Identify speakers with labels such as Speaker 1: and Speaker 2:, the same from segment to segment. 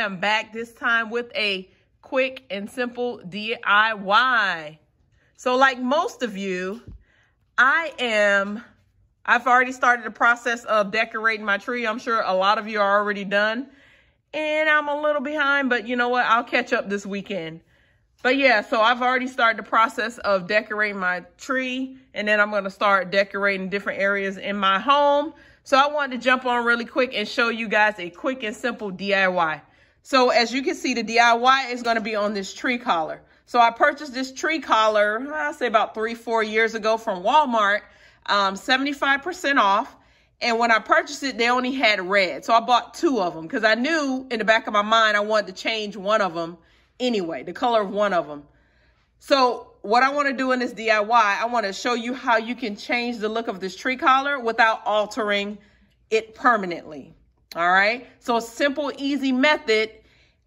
Speaker 1: am back this time with a quick and simple DIY. So like most of you, I am, I've already started the process of decorating my tree. I'm sure a lot of you are already done. And I'm a little behind, but you know what? I'll catch up this weekend. But yeah, so I've already started the process of decorating my tree. And then I'm going to start decorating different areas in my home. So I wanted to jump on really quick and show you guys a quick and simple DIY. So as you can see, the DIY is going to be on this tree collar. So I purchased this tree collar, I'll say about three, four years ago from Walmart, um, 75% off. And when I purchased it, they only had red. So I bought two of them because I knew in the back of my mind, I wanted to change one of them anyway, the color of one of them. So what I want to do in this DIY, I want to show you how you can change the look of this tree collar without altering it permanently. All right. So a simple, easy method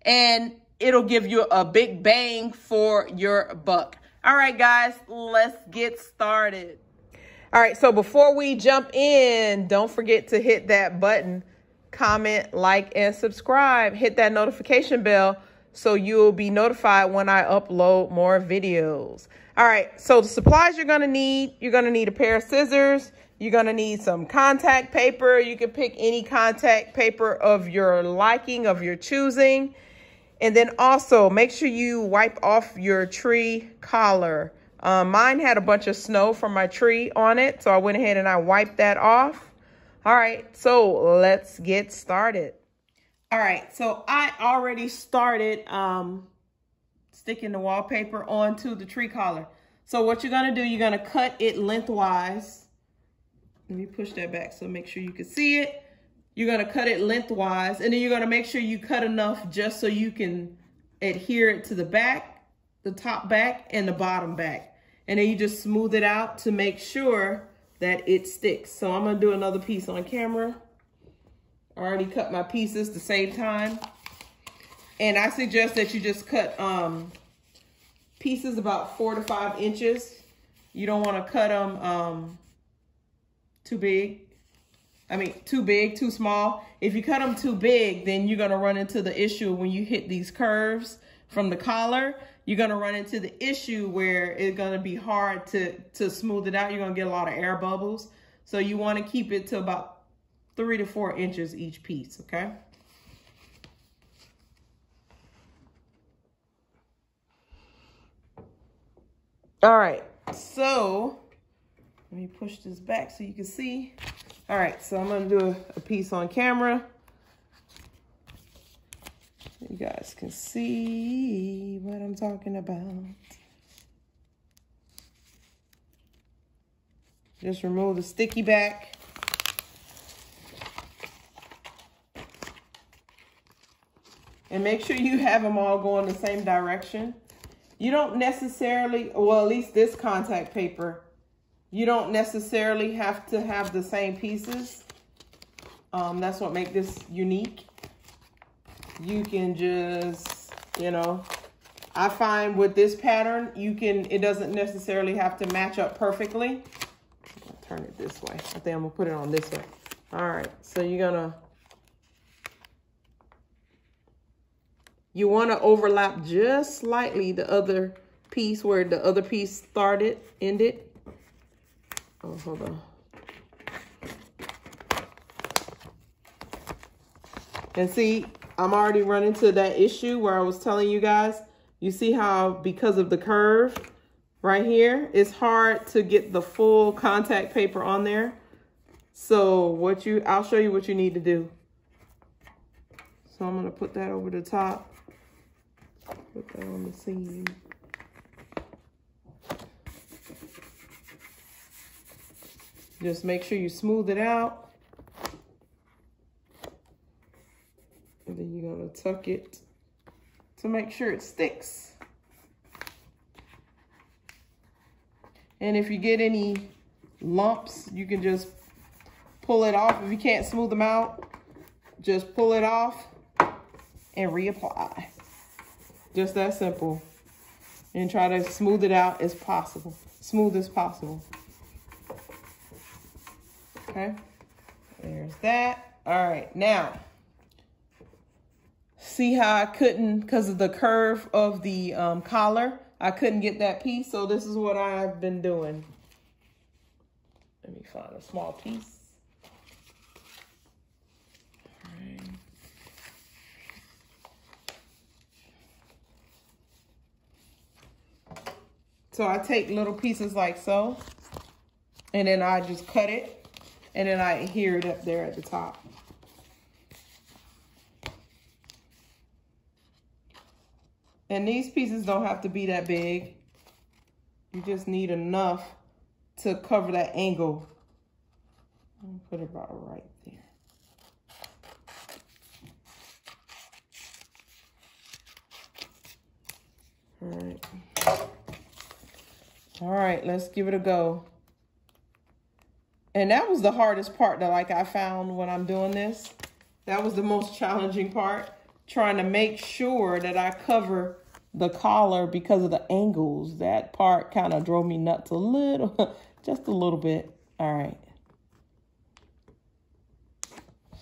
Speaker 1: and it'll give you a big bang for your buck. All right, guys, let's get started. All right, so before we jump in, don't forget to hit that button, comment, like, and subscribe. Hit that notification bell so you'll be notified when I upload more videos. All right, so the supplies you're gonna need, you're gonna need a pair of scissors, you're gonna need some contact paper. You can pick any contact paper of your liking, of your choosing. And then also make sure you wipe off your tree collar. Um, mine had a bunch of snow from my tree on it, so I went ahead and I wiped that off. All right, so let's get started. All right, so I already started um, sticking the wallpaper onto the tree collar. So what you're gonna do, you're gonna cut it lengthwise. Let me push that back so make sure you can see it. You're gonna cut it lengthwise and then you're gonna make sure you cut enough just so you can adhere it to the back, the top back and the bottom back. And then you just smooth it out to make sure that it sticks. So I'm gonna do another piece on camera. I already cut my pieces the same time. And I suggest that you just cut um, pieces about four to five inches. You don't wanna cut them um, too big. I mean, too big, too small. If you cut them too big, then you're gonna run into the issue when you hit these curves from the collar, you're gonna run into the issue where it's gonna be hard to, to smooth it out. You're gonna get a lot of air bubbles. So you wanna keep it to about three to four inches each piece, okay? All right, so let me push this back so you can see. All right, so I'm gonna do a, a piece on camera. You guys can see what I'm talking about. Just remove the sticky back. And make sure you have them all going the same direction. You don't necessarily, well, at least this contact paper, you don't necessarily have to have the same pieces. Um, that's what makes this unique. You can just, you know, I find with this pattern, you can, it doesn't necessarily have to match up perfectly. turn it this way. I think I'm gonna put it on this way. All right, so you're gonna, you wanna overlap just slightly the other piece where the other piece started, ended. Oh, hold on. And see, I'm already running to that issue where I was telling you guys. You see how because of the curve right here, it's hard to get the full contact paper on there. So what you, I'll show you what you need to do. So I'm gonna put that over the top. Put that on the seam. Just make sure you smooth it out. And then you're gonna tuck it to make sure it sticks. And if you get any lumps, you can just pull it off. If you can't smooth them out, just pull it off and reapply. Just that simple. And try to smooth it out as possible, smooth as possible. Okay, there's that. All right, now, See how I couldn't, because of the curve of the um, collar, I couldn't get that piece. So this is what I've been doing. Let me find a small piece. So I take little pieces like so, and then I just cut it, and then I adhere it up there at the top. And these pieces don't have to be that big. You just need enough to cover that angle. Put it about right there. All right. All right, let's give it a go. And that was the hardest part that like I found when I'm doing this. That was the most challenging part, trying to make sure that I cover the collar because of the angles. That part kind of drove me nuts a little, just a little bit. All right.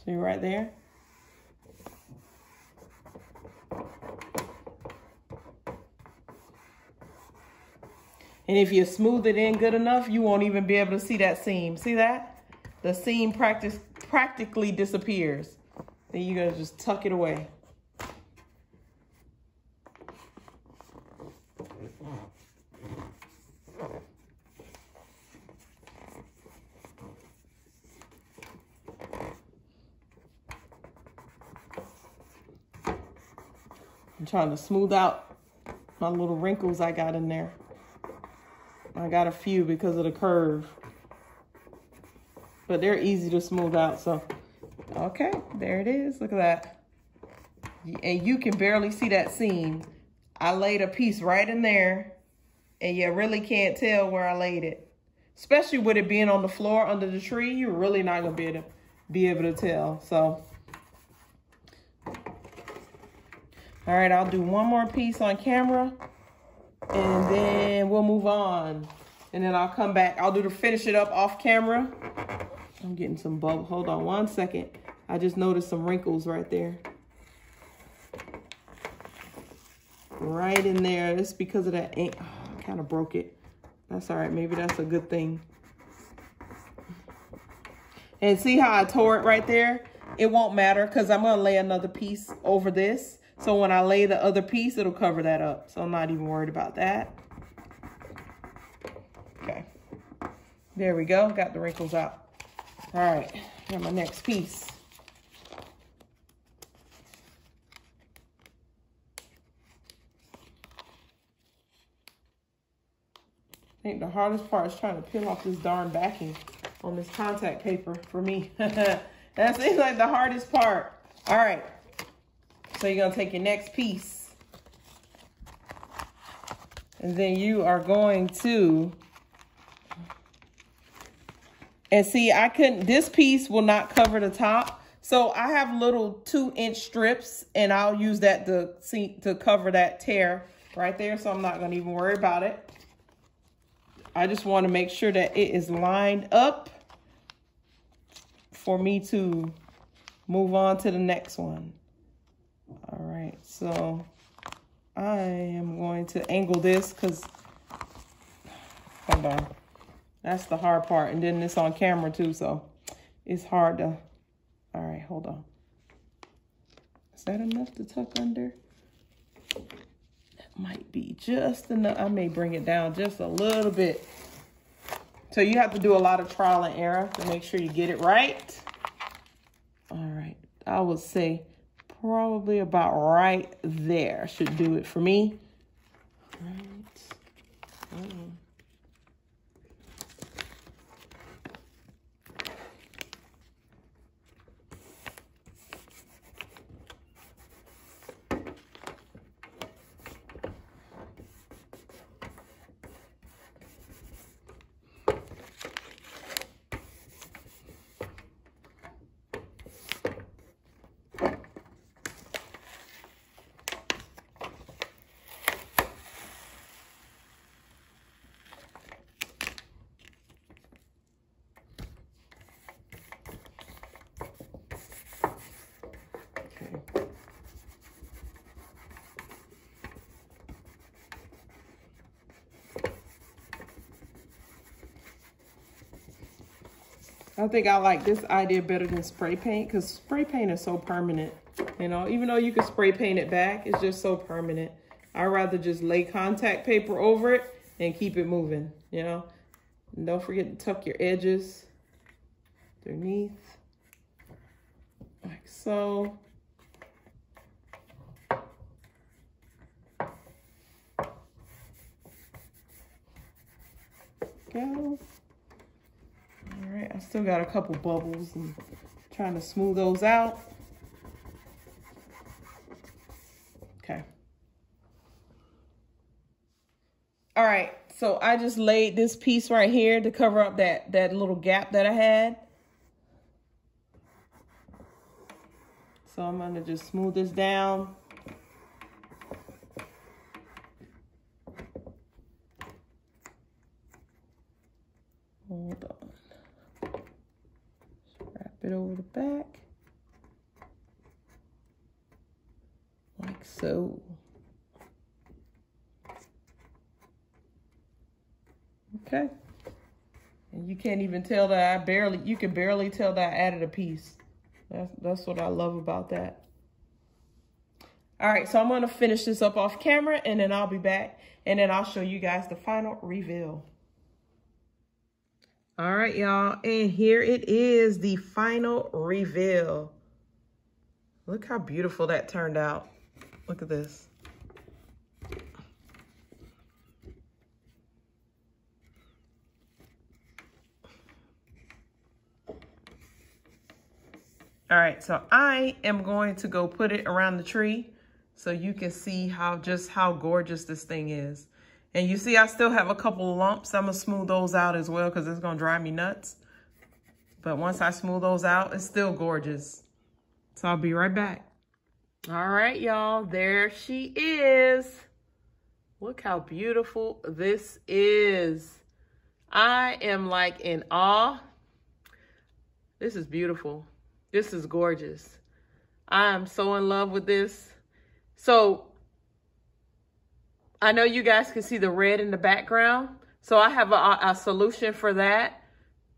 Speaker 1: See right there? And if you smooth it in good enough, you won't even be able to see that seam. See that? The seam practice practically disappears. Then you're gonna just tuck it away. I'm trying to smooth out my little wrinkles I got in there. I got a few because of the curve. But they're easy to smooth out, so. Okay, there it is. Look at that. And you can barely see that seam. I laid a piece right in there, and you really can't tell where I laid it. Especially with it being on the floor under the tree, you're really not going to be able to be able to tell. So All right, I'll do one more piece on camera and then we'll move on. And then I'll come back. I'll do to finish it up off camera. I'm getting some bubble. Hold on one second. I just noticed some wrinkles right there. Right in there. It's because of that ink. Oh, I kind of broke it. That's all right. Maybe that's a good thing. And see how I tore it right there? It won't matter because I'm going to lay another piece over this. So when I lay the other piece, it'll cover that up. So I'm not even worried about that. Okay. There we go. Got the wrinkles out. All right. Got my next piece. I think the hardest part is trying to peel off this darn backing on this contact paper for me. that seems like the hardest part. All right. So you're going to take your next piece. And then you are going to... And see, I couldn't... This piece will not cover the top. So I have little two inch strips and I'll use that to see to cover that tear right there. So I'm not going to even worry about it. I just want to make sure that it is lined up for me to move on to the next one. All right, so I am going to angle this because, hold on, that's the hard part. And then it's on camera too, so it's hard to, all right, hold on. Is that enough to tuck under? That might be just enough. I may bring it down just a little bit. So you have to do a lot of trial and error to make sure you get it right. All right, I would say probably about right there should do it for me. Right. Oh. I think I like this idea better than spray paint because spray paint is so permanent. You know, even though you can spray paint it back, it's just so permanent. I'd rather just lay contact paper over it and keep it moving, you know. And don't forget to tuck your edges underneath, like so. Go. Still got a couple bubbles and trying to smooth those out. Okay. All right, so I just laid this piece right here to cover up that, that little gap that I had. So I'm gonna just smooth this down. Hold on. wrap it over the back. Like so. Okay. And you can't even tell that I barely, you can barely tell that I added a piece. That's, that's what I love about that. All right, so I'm gonna finish this up off camera and then I'll be back and then I'll show you guys the final reveal. All right, y'all, and here it is, the final reveal. Look how beautiful that turned out. Look at this. All right, so I am going to go put it around the tree so you can see how just how gorgeous this thing is. And you see I still have a couple lumps. I'm gonna smooth those out as well because it's gonna drive me nuts. But once I smooth those out, it's still gorgeous. So I'll be right back. All right, y'all, there she is. Look how beautiful this is. I am like in awe. This is beautiful. This is gorgeous. I am so in love with this. So I know you guys can see the red in the background. So I have a, a, solution for that.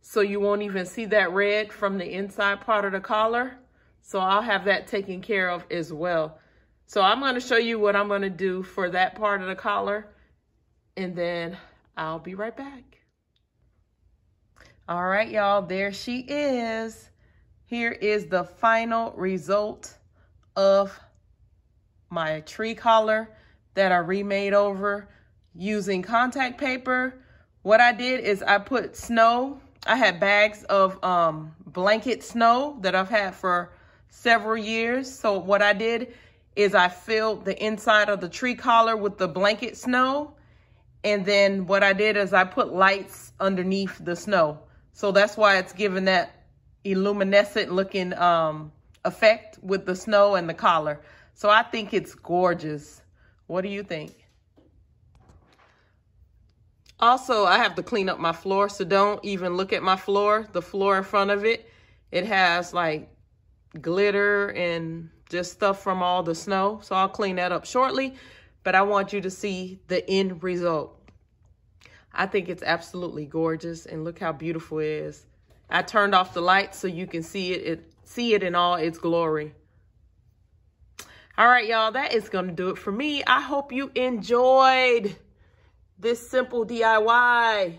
Speaker 1: So you won't even see that red from the inside part of the collar. So I'll have that taken care of as well. So I'm going to show you what I'm going to do for that part of the collar. And then I'll be right back. All right, y'all, there she is. Here is the final result of my tree collar that I remade over using contact paper. What I did is I put snow. I had bags of um, blanket snow that I've had for several years. So what I did is I filled the inside of the tree collar with the blanket snow. And then what I did is I put lights underneath the snow. So that's why it's giving that illuminescent looking um, effect with the snow and the collar. So I think it's gorgeous. What do you think? Also, I have to clean up my floor, so don't even look at my floor, the floor in front of it. It has like glitter and just stuff from all the snow. So I'll clean that up shortly, but I want you to see the end result. I think it's absolutely gorgeous and look how beautiful it is. I turned off the lights so you can see it, it see it in all its glory. All right, y'all, that is going to do it for me. I hope you enjoyed this simple DIY.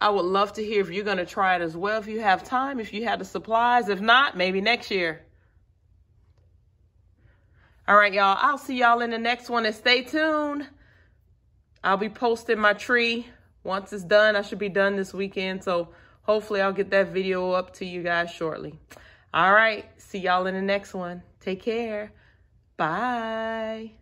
Speaker 1: I would love to hear if you're going to try it as well, if you have time, if you have the supplies. If not, maybe next year. All right, y'all, I'll see y'all in the next one, and stay tuned. I'll be posting my tree once it's done, I should be done this weekend. So hopefully I'll get that video up to you guys shortly. All right. See y'all in the next one. Take care. Bye.